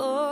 Oh.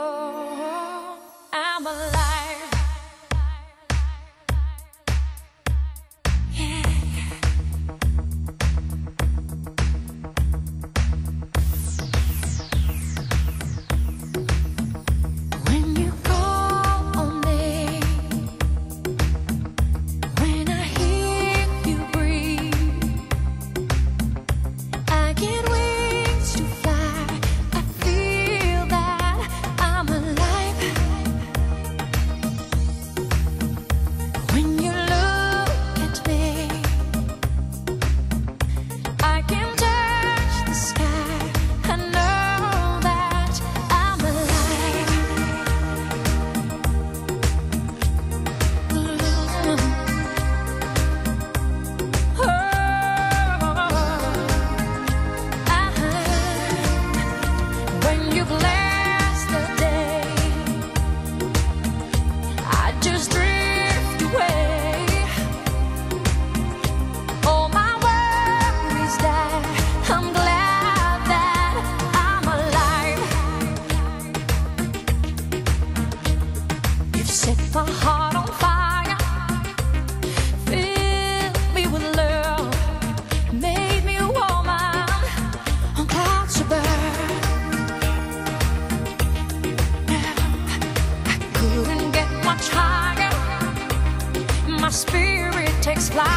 My spirit takes flight.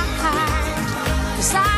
'Cause I